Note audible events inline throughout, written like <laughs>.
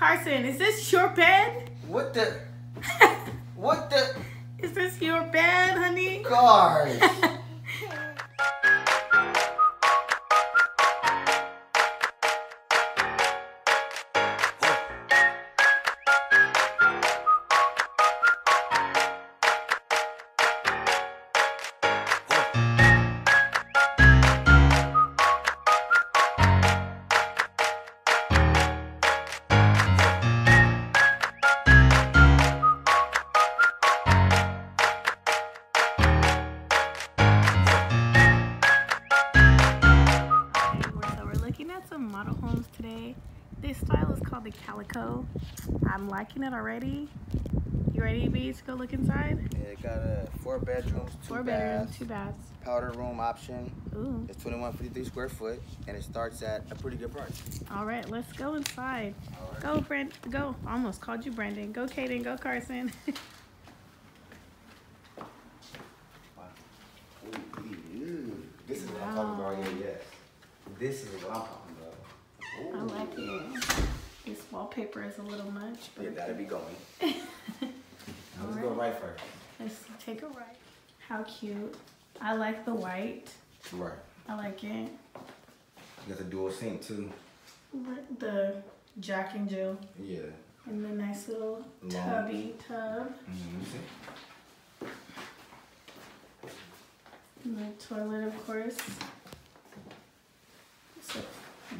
Carson, is this your bed? What the? <laughs> What the? Is this your bed, honey? Cars. <laughs> some model homes today. This style is called the Calico. I'm liking it already. You ready, B, to go look inside? Yeah, it got uh, four bedrooms, two Four bedrooms, baths, two baths. powder room option. Ooh. It's 2153 square foot, and it starts at a pretty good price. All right, let's go inside. Right. Go, Brand. Go. Almost called you Brandon. Go, Kaden. Go, Carson. <laughs> Ooh, This is what I'm talking about. Yeah, yes. This is what I'm talking about. I like it. This wallpaper is a little much, but Yeah, that'll be going. <laughs> Now let's go right first. let's take a right. How cute. I like the white. Right. I like it. You got the dual sink too. The Jack and Jill. Yeah. And the nice little Long. tubby tub. Mm-hmm. And the toilet, of course.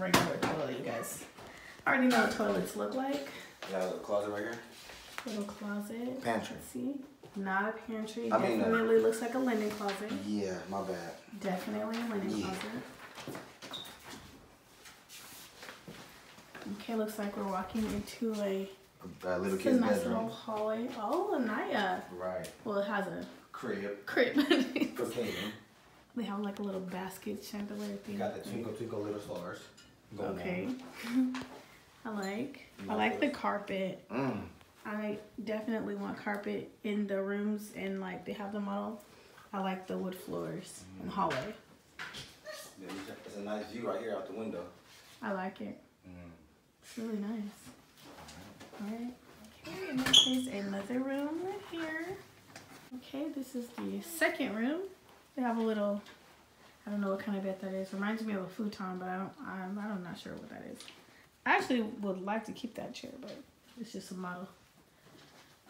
A regular toilet, you guys. I already know what toilets look like. Got a little closet right here. Little closet. Pantry. Let's see. Not a pantry. I mean, uh, Definitely looks like a linen closet. Yeah, my bad. Definitely a linen Yeah. closet. Okay, looks like we're walking into a, Uh, little it's a kid's nice little hallway. Oh, Anaya. Right. Well, it has a Crib. crib. Cocaine. they have like a little basket chandelier thing. You got the twinkle twinkle little stars. Going Okay. <laughs> I like. I like the carpet. Mm. I definitely want carpet in the rooms and like they have the model. I like the wood floors in the hallway. Yeah, it's a nice view right here out the window. I like it. Mm. It's really nice. Alright. Okay, and then there's another room right here. Okay, this is the second room. They have a little, I don't know what kind of bed that is. Reminds me of a futon, but I don't, I'm, I'm not sure what that is. I actually would like to keep that chair, but it's just a model.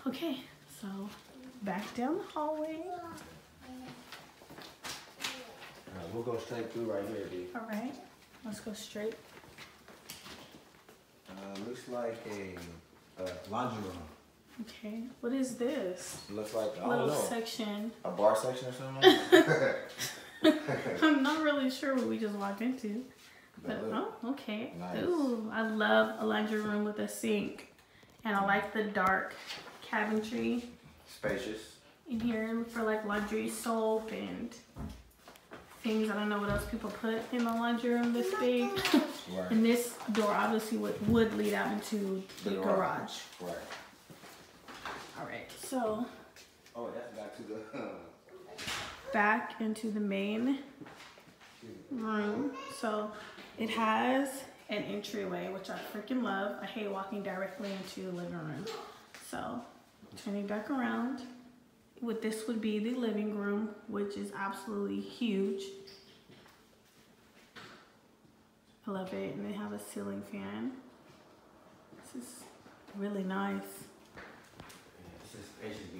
Okay, so back down the hallway. We'll go straight through right here, D. Alright, let's go straight. Uh, looks like a, a laundry room. Okay, what is this? Looks like I little section. a bar section or something. <laughs> <laughs> I'm not really sure what we just walked into. But, But oh, okay. Nice. Ooh, I love a laundry room with a sink. And I like the dark cabinetry spacious. in here for like laundry soap and things. I don't know what else people put in the laundry room this big. Right. and this door obviously would, would lead out into the The garage. Right. All right, so Oh, that's back to the. <laughs> back into the main room. So it has an entryway, which I freaking love. I hate walking directly into the living room. So turning back around, what this would be the living room, which is absolutely huge. I love it, and they have a ceiling fan. This is really nice. This is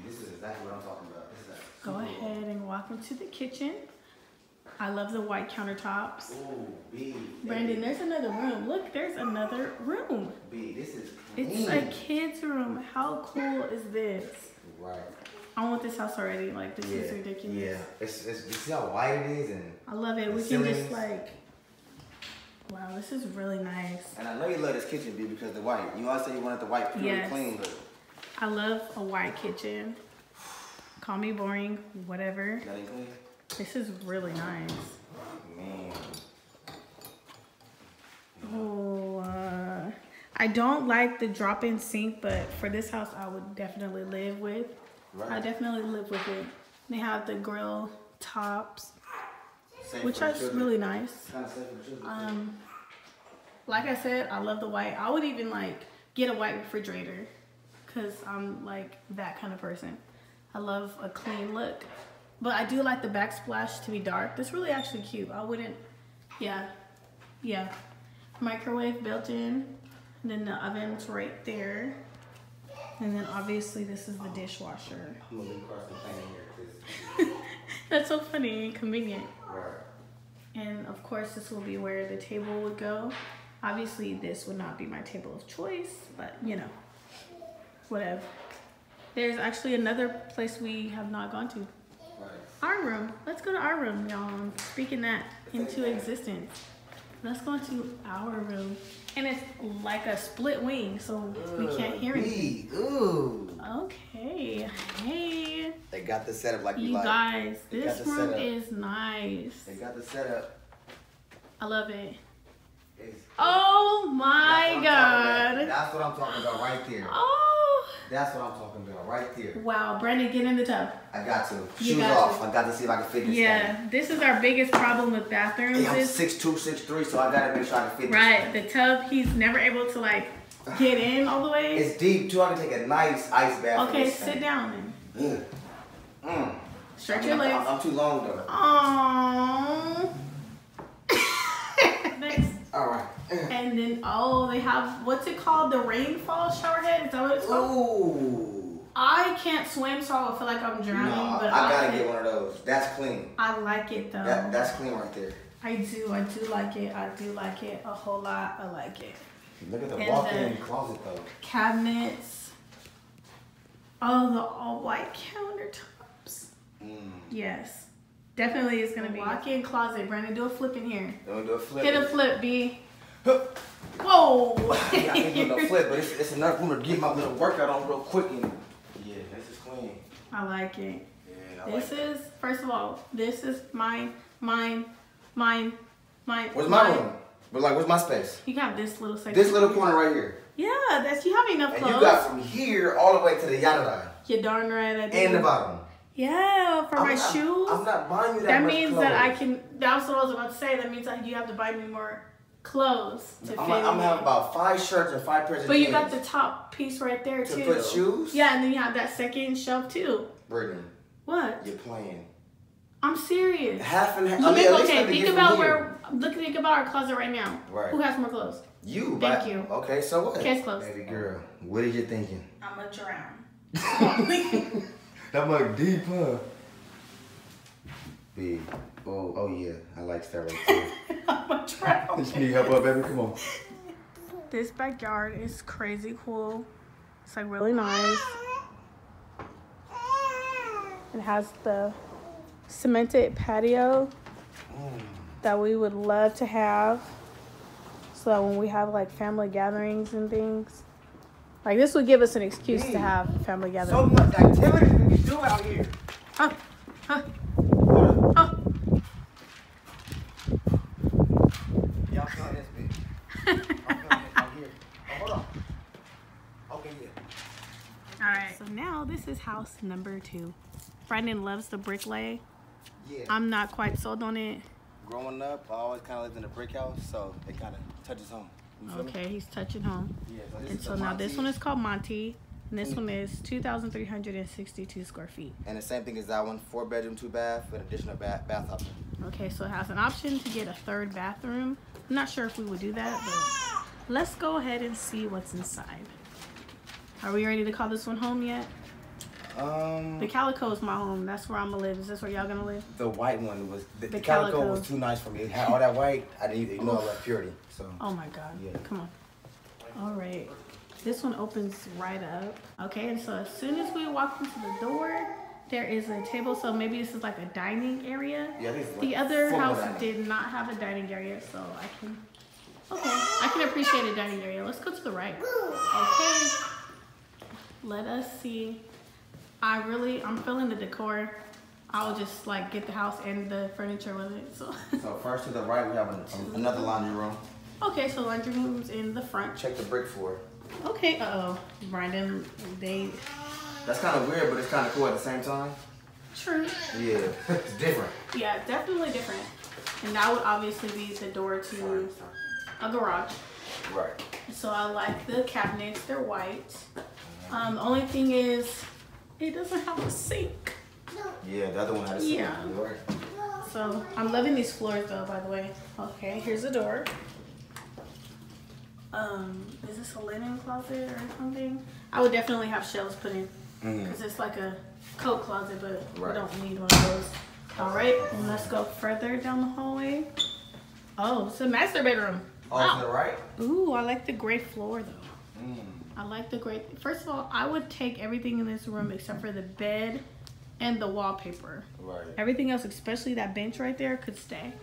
This is exactly what I'm talking about. This is like Go ahead and walk into the kitchen. I love the white countertops. Ooh, B. Brandon, there's another room. Look, there's another room. B. This is clean. It's a kid's room. How cool is this? Right. I want this house already. Like, this Yeah. is ridiculous. Yeah. It's, it's you see how wide it is and I love it. We can just like, wow, this is really nice. and I know you love this kitchen, B, because the white. You always say you wanted the white purely Yes. clean, but I love a white kitchen. Call me boring, whatever. that ain't clean. This is really nice. Man. Oh, uh, I don't like the drop-in sink, but for this house, I would definitely live with. I definitely live with it. They have the grill tops, Safe which is really nice. Kind of safe for the children. Um, like I said, I love the white. I would even like get a white refrigerator because I'm like that kind of person. I love a clean look. But I do like the backsplash to be dark. That's really actually cute. I wouldn't, yeah, yeah. Microwave built in. And then the oven's right there. And then obviously this is the dishwasher. I'm gonna leave Carson playing <laughs> That's so funny and convenient. And of course, this will be where the table would go. Obviously, this would not be my table of choice, but you know, whatever. There's actually another place we have not gone to. Our room. Let's go to our room, y'all. I'm speaking that into existence. Let's go into our room. And it's like a split wing, so we can't hear it. Ugh, Ooh. Okay. Hey. They got the setup like You like. guys, They this room setup. is nice. They got the setup. I love it. It's- Oh my That's what I'm talking about. god. That's what I'm talking about right there. Oh. That's what I'm talking about right there. Wow, Brandon, get in the tub. I got to. You Shoes got off. to. I got to see if I can fit this Yeah, this is our biggest problem with bathrooms. thing. Hey, I'm is, 6'2", 6'3", so I gotta make sure I can fit right, the tub, he's never able to like get in all the way. It's deep too. I can take a nice ice bath. Okay, sit thing. down then. Mm. Stretch I your mean, I'm, legs. I'm too long though. Aww. <laughs> Next. All right. And then, oh, they have, what's it called? The rainfall shower head? Is that what it's called? Ooh. I can't swim, so I feel like I'm drowning. No, but I gotta like get one of those. That's clean. I like it though. That that's clean right there. I do, I do like it. I do like it a whole lot. I like it. Look at the walk-in closet though. Cabinets. Oh, the all white countertops. Mm. Yes. Definitely is gonna be walk-in closet. Brandon, do a flip in here. Don't do a flip. Hit a flip, B. Huh. <laughs> Whoa! <laughs> I can't do no flip, but it's, it's enough room to get my little workout on real quick. And yeah, this is clean. I like it. Yeah, I This like is, first of all, this is mine, mine, mine, mine. Where's my mine. room? But like, where's my space? You got this little section. This little corner right here. Yeah, that's you have enough And clothes. you got from here all the way to the yada line. You're darn right. I. And the bottom. Yeah, for I'm my not- shoes. I'm not buying you that, that much means clothes. that I can. That's what I was about to say. That means that you have to buy me more clothes to I'm, fit. I'm in. having about five shirts and five pairs of But jeans. you got the top piece right there to too. put shoes. Yeah, and then you have that second shelf too. Britani, What? you're playing. I'm serious. Half and half. Look I mean, at, at okay, think about where. Look, think about our closet right now. Right. Who has more clothes? You. Thank but- you. Okay, so what? Case closed. Baby girl, what are you thinking? I'm a drown. <laughs> That mug deep, huh? Big. Oh, oh yeah. I like that right there. I'm a drown. Just need help up, uh, baby. Come on. This backyard is crazy cool. It's like really nice. It has the cemented patio that we would love to have. So that when we have like family gatherings and things, like this would give us an excuse to have family gatherings. So gatherings. much activity we can do out here. Huh, huh, Hold up. huh. Y'all feeling this, bitch? I'm feeling it out here. Oh, hold on. Okay, yeah. All right. So now this is house number two. Brandon loves the brick lay. Yeah. I'm not quite sold on it. Growing up, I always kind of lived in a brick house, so it kind of touches home. Feel me? Okay, he's touching home. Yeah. So this And is so now this one is called Monty, and this one mm-hmm. is 2,362 square feet. And the same thing as that one, four bedroom, two bath, with additional bath bath option. Okay, so it has an option to get a third bathroom. I'm not sure if we would do that, but let's go ahead and see what's inside. Are we ready to call this one home yet? Um, The Calico is my home. That's where I'm gonna live. Is this where y'all gonna live? the white one was the, The calico, calico. was too nice for me. It had all that white. I didn't you know I purity. So Oh my god. Yeah. Come on. All right. This one opens right up. Okay, and so as soon as we walk into the door, there is a table. So maybe this is like a dining area. yeah, this is The other house dining. did not have a dining area, so I can. Okay, I can appreciate a dining area. Let's go to the right. Okay. Let us see. I really, I'm feeling the decor. I'll just like get the house and the furniture with it. So. So first to the right, we have an, <laughs> another laundry room. okay, so laundry room's in the front. Check the brick floor. Okay. Uh oh, Brandon. They. That's kind of weird, but it's kind of cool at the same time. True. Yeah, <laughs> it's different. Yeah, definitely different. And that would obviously be the door to a garage. Right. So I like the cabinets. They're white. Um, the only thing is, it doesn't have a sink. Yeah, the other one had a sink. Yeah. Right. So I'm loving these floors though, by the way. Okay, here's the door. Um, is this a linen closet or something? I would definitely have shelves put in because it's like a coat closet, but we don't need one of those. All right, and let's go further down the hallway. Oh, it's a master bedroom. Oh, to the right? Ooh, I like the gray floor though. Mm. I like the gray. First of all, I would take everything in this room except for the bed and the wallpaper. Right. Everything else, especially that bench right there, could stay.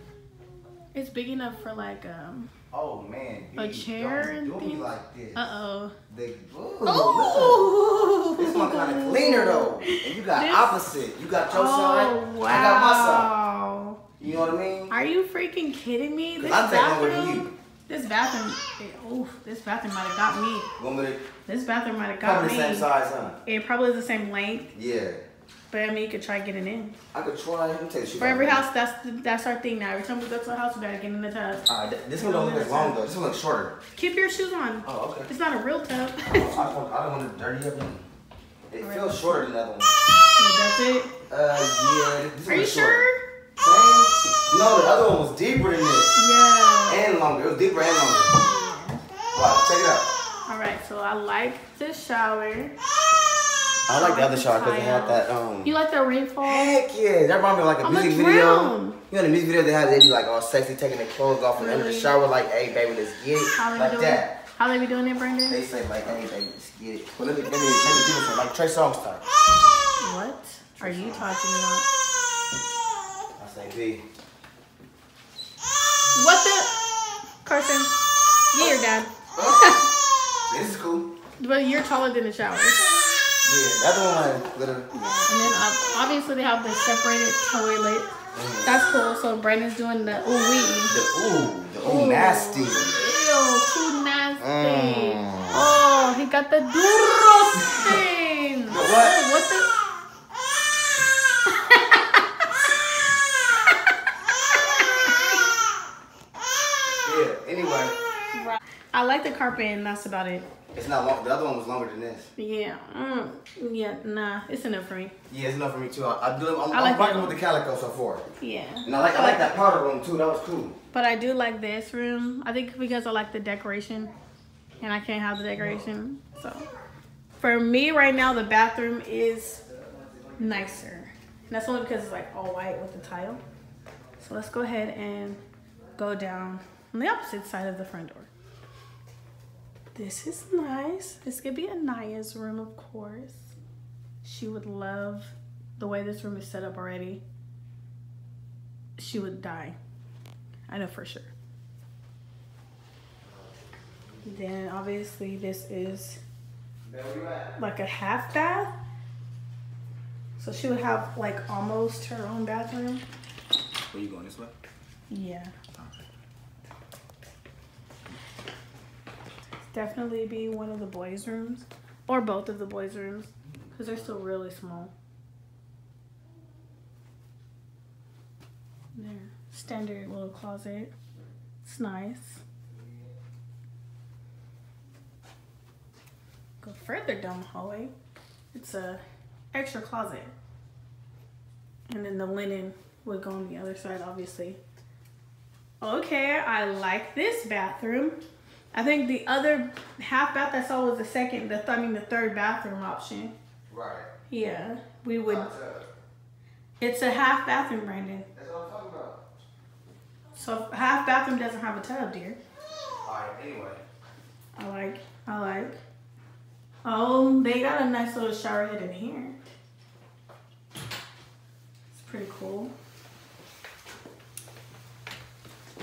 It's big enough for like um. Oh man. A chair don't and do things? like this. Uh oh. Ooh, Oh. look. This one kind of cleaner though, and you got This- opposite. You got your Oh side. wow. I got my side. You know what I mean? Are you freaking kidding me? This I'm taking longer than bathroom. This bathroom. Oh, this bathroom might have got me. Me to This bathroom might have got probably the same size, huh? It probably is the same length, Yeah. but I mean, you could try getting in. I could try. Let me tell you. For every house, that's that's our thing now. Every time we go to a house, we gotta get in the tub. Th- this one don't look as long though. This one looks shorter. Keep your shoes on. Oh, okay. It's not a real tub. I don't, I don't, I don't want to dirty up in It Alright, feels shorter than other one. Oh, that's it. Uh, yeah. Are you sure? Same? No, the other one was deeper than this. Yeah. And longer. It was deeper and longer. Wow, check it out. All right, so I like the shower. I like the other shower because it had that, um... You like the rainfall? Heck yeah, that reminded me of like a I'ma music video. You know the music video they have, they be like all sexy, taking their clothes off and under the shower, like, hey baby, let's get it. How Like that. How they be doing it, Brandon? They say like, hey baby, let's get it. But let me, let me, let me do this one, like Trey Songz style. What are you talking about? I say, B. What the? Carson, get your dad. <laughs> This is cool. But you're taller than the shower. Yeah, the other one, like, little. And then uh, obviously they have the separated toilet. That's cool. So Brandon's doing the ooh wee. The ooh, the ooh, nasty. Ew, too nasty. Mm. Oh, he got the duros thing. The what? Oh, what the? Yeah. Anyway, Right. I like the carpet and that's about it. it's not long. The other one was longer than this. Yeah. Mm, yeah, nah. It's enough for me. Yeah, it's enough for me too. I, I do, I'm, I I'm like rocking that. with the calico so far. Yeah. And I like, I like that powder room too. That was cool. But I do like this room. I think because I like the decoration. And I can't have the decoration. So for me right now the bathroom is nicer. And that's only because it's like all white with the tile. So let's go ahead and go down on the opposite side of the front door. This is nice. This could be Anaya's room, of course. She would love the way this room is set up already. She would die. I know for sure. Then obviously this is like a half bath. So she would have like almost her own bathroom. Where you going this way? Yeah. Definitely be one of the boys' rooms or both of the boys' rooms because they're still really small. There, standard little closet. It's nice. Go further down the hallway. It's a extra closet. And then the linen would go on the other side, obviously. Okay, I like this bathroom. I think the other half bath I saw was the second, the I mean the third bathroom option. Right. Yeah, we would. Hot tub. It's a half bathroom, Brandon. That's what I'm talking about. So half bathroom doesn't have a tub, dear. Alright, anyway. I like. I like. Oh, they got a nice little shower head in here. It's pretty cool.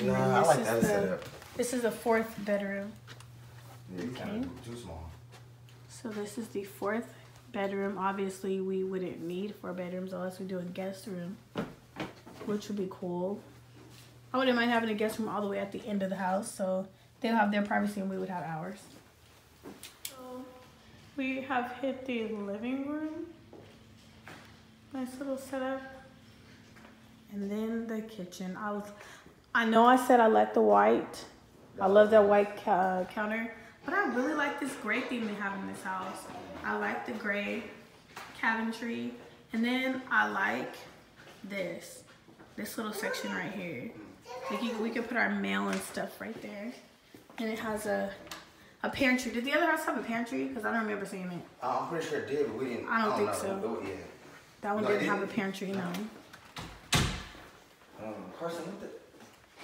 Nah, I like that setup. This is the fourth bedroom. Yeah, you Okay. kind of too small. So this is the fourth bedroom. Obviously, we wouldn't need four bedrooms unless we do a guest room, which would be cool. I wouldn't mind having a guest room all the way at the end of the house, so they'll have their privacy and we would have ours. So we have hit the living room. Nice little setup. And then the kitchen. I was, I know I said I like the white, I love that white uh, counter. But I really like this gray theme they have in this house. I like the gray cabinetry. And then I like this. This little section right here. Like you, we could put our mail and stuff right there. And it has a a pantry. Did the other house have a pantry? Because I don't remember seeing it. Uh, I'm pretty sure it did, but we didn't. I don't think know. so. It- yeah. That one No, it didn't have a pantry, no. Um, Carson, what the?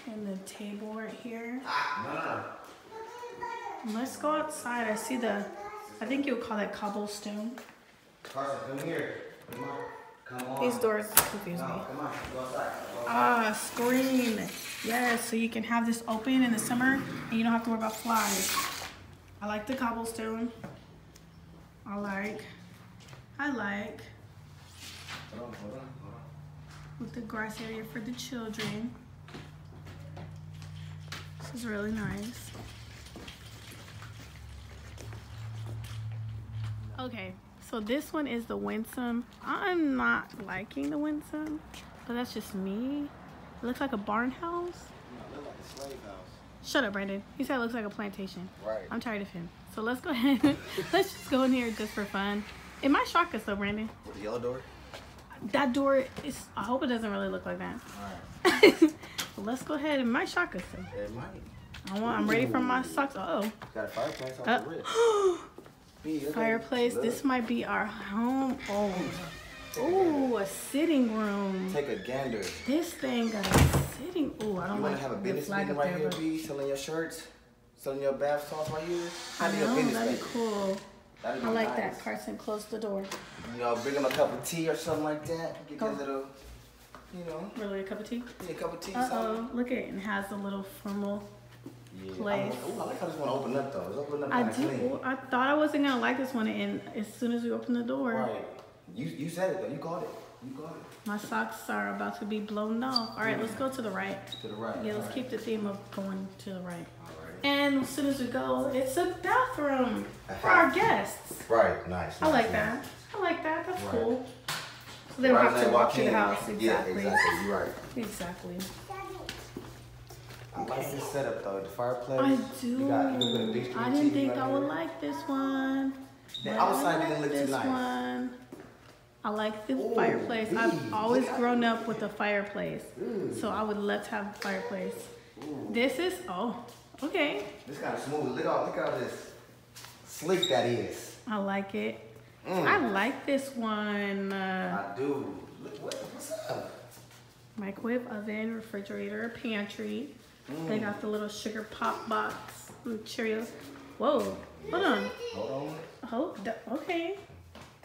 And the table right here. Ah, no. Let's go outside. I see the, I think you'll call that cobblestone. Carson, come here. Come on. Come on. These doors confuse No, me. come on. Go outside. Ah, screen. Yes, so you can have this open in the summer and you don't have to worry about flies. I like the cobblestone. I like, I like Hold on, hold on, hold on. with the grass area for the children. This is really nice. Okay, so this one is the Winsome. I'm not liking the Winsome, but that's just me. It looks like a barn house. No, look like a slave house. Shut up, Brandon. He said it looks like a plantation. Right. I'm tired of him. So let's go <laughs> ahead. let's just go in here just for fun. It might shock us though, Brandon. With the yellow door? That door is. I hope it doesn't really look like that. Alright. Well, <laughs> let's go ahead. It might shock us though. It might. I want. I'm ready for my socks. Uh Got a <gasps> fireplace oh. the roof. Uh, at fireplace. Look. This might be our home. Oh. Ooh, a sitting room. Take a gander. This thing got a sitting. Ooh, I You don't wanna like have a business meeting right there. here, B? Selling your shirts? Selling your bath salts right here? I How do your know, business that'd be cool. That'd be I like nice. that. Carson, close the door. You know, bring them a cup of tea or something like that. Get Go. a little, you know, Really, a cup of tea? get a cup of tea. Uh oh, look at it. It has a little formal. Yeah. place. I, ooh, I like how this one opened up though. It's open up I kind of clean. do. I thought I wasn't gonna like this one, and as soon as we opened the door, Right. You you said it though. You caught it. You caught it. my socks are about to be blown off. All right, let's go to the right. To the right. Yeah, let's Alright. keep the theme of going to the right. Alright. And as soon as we go, it's a bathroom for our guests. Right. Nice. I nice, like nice. that. I like that. That's Right. cool. So they don't Rather have to walk through the house. Yeah, Exactly. exactly. You're right. Exactly. I like this setup though. The fireplace. I do. got, you can a big I didn't think right I would here. like this one. The outside I didn't like look too this nice. one. I like the Ooh, fireplace. I've always grown up with a fireplace, Ooh. so I would love to have a fireplace. Ooh. This is oh, okay. This kind of smooth. Look how look how this sleek that is. I like it. Mm. I like this one. Uh, I do. Look what what's up? microwave oven, refrigerator, pantry. They Mm. got the little sugar pop box with Cheerios. Whoa, hold on. Hold on. Oh, okay.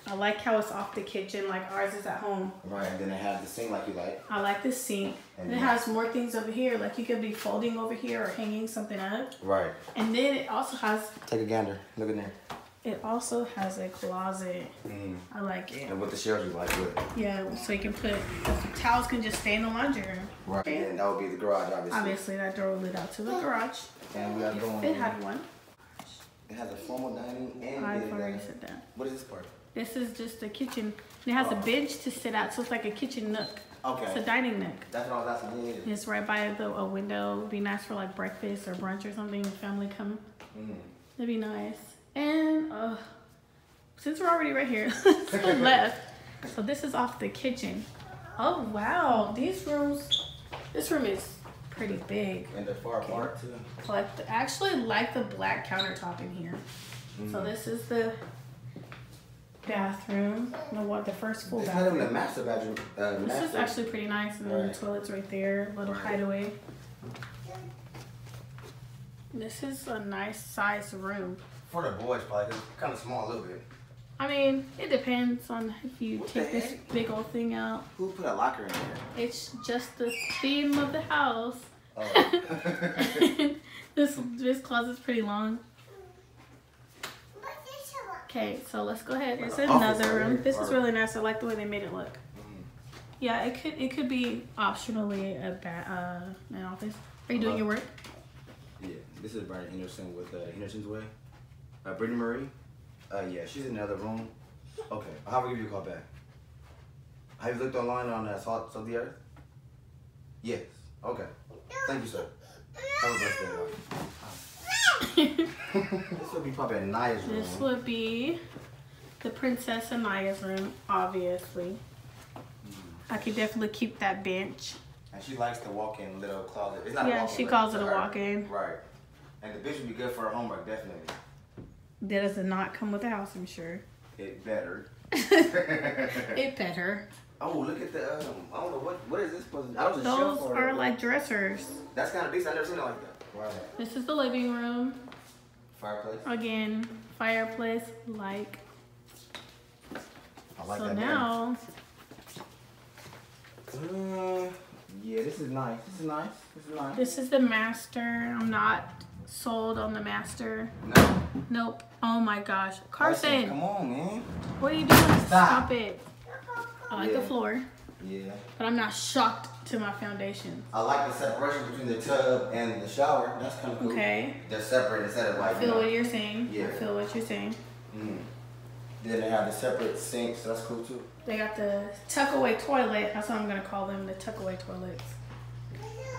I like how it's off the kitchen, like ours is at home. Right, and then it has the sink like you like. I like the sink. And And it has more things over here, like you could be folding over here or hanging something up. Right. And then it also has Take a gander. Look in there. It also has a closet. Mm. I like it. And what the shelves you like with. Yeah, so you can put towels can just stay in the laundry room. Right. And that would be the garage, obviously. Obviously, that door will lead out to the garage. And we are going. It had one. It has a formal dining and I've already said that. What is this part? This is just a kitchen. It has a Oh. bench to sit at, so it's like a kitchen nook. Okay. It's a dining nook. That's what I was asking. Yeah. It's right by the, a window. It'd be nice for like breakfast or brunch or something. Family come. Mm. That'd be nice. And uh, since we're already right here, <laughs> left. So this is off the kitchen. Oh wow, these rooms. This room is pretty big. And they're far apart too. I actually like the black countertop in here. So Mm. this is the bathroom. The what? The first full It's not even a bathroom. master bedroom. Uh, This master. is actually pretty nice, and then Right. the toilet's right there. Little Right. hideaway. This is a nice size room. For the boys, probably. 'cause It's kind of small a little bit. I mean, it depends on if you What take this big old thing out. Who put a locker in there? It's just the theme of the house. Oh. <laughs> this this closet's pretty long. Okay, so let's go ahead. It's another room. This is really nice. I like the way they made it look. Mm. Yeah, it could it could be optionally a ba- uh, an office. Are you doing Uh-huh. your work? Yeah, this is Brian Henderson with uh, Henderson's Way. Uh, Britani Marie. Uh, yeah, she's in the other room. Okay, I'll have her give you a call back. Have you looked online on uh, Salt, Salt of the Earth? Yes. Okay. Thank you, sir. Cover bus there. this would be probably Naya's room. This would be the Princess Anaya's room, obviously. I could definitely keep that bench. And she likes the walk-in little closet. It's not a Yeah, walk-in, she calls it a walk-in. Right. And the bench would be good for her homework, definitely. That does not come with the house, I'm sure. It better. <laughs> It better. oh, look at the. Um, I don't know what. What is this supposed to? I was a Those are like dressers. That's kind of decent. I've never seen it like that. Wow. This is the living room. Fireplace. Again, fireplace, like. I like so that. now. Uh, yeah, this is nice. This is nice. This is nice. this is the master. I'm not sold on the master. No. Nope. Oh my gosh. Carson, Carson, come on, man. what are you doing? Stop. Stop it. I like the floor, Yeah. but I'm not shocked to my foundation. I like the separation between the tub and the shower. That's kind of cool. Okay. They're separate instead of like. I you feel know, what you're saying. Yeah. I feel what you're saying. mm. Then they have the separate sinks. So that's cool too. They got the tuck away toilet. That's what I'm gonna call them, the tuck away toilets.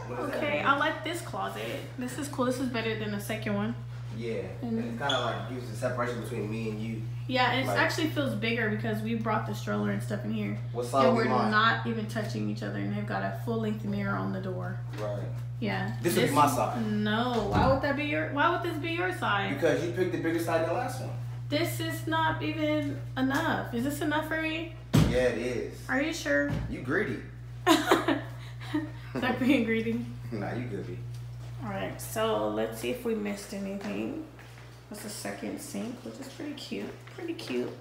What does that Okay. I like this closet. This is cool. This is better than the second one. Yeah, And- and it kind of like gives the separation between me and you. Yeah, and it Like- actually feels bigger because we brought the stroller and stuff in here. What And side we're we mine? not even touching each other, and they've got a full length mirror on the door. Right. Yeah. This would be my side. No. Why would that be your? Why would this be your side? Because you picked the bigger side than the last one. This is not even enough. Is this enough for me? Yeah, it is. Are you sure? You greedy. <laughs> that being greedy? <laughs> nah, you good be. All right. So let's see if we missed anything. That's the second sink, which is pretty cute. Pretty cute.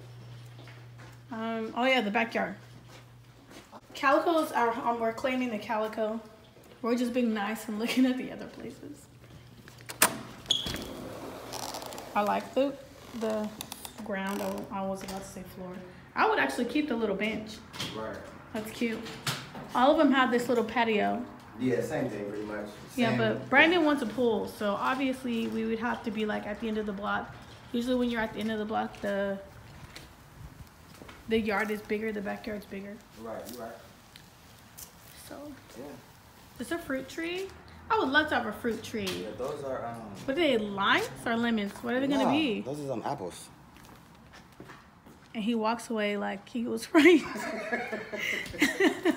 Um. Oh yeah, the backyard. Calicos are. Um, we're claiming the calico. We're just being nice and <laughs> looking at the other places. I like the the ground. I, I was about to say floor. I would actually keep the little bench. Right. That's cute. All of them have this little patio. Yeah, same thing pretty much. Yeah, but Brandon wants a pool, so obviously we would have to be like at the end of the block. Usually, when you're at the end of the block, the the yard is bigger, the backyard's bigger. Right, you right. So, Yeah. is a fruit tree? I would love to have a fruit tree. Yeah, those are um. What are they, limes or lemons? What are they gonna be? Those are some apples. And he walks away like he was <laughs> right. <laughs>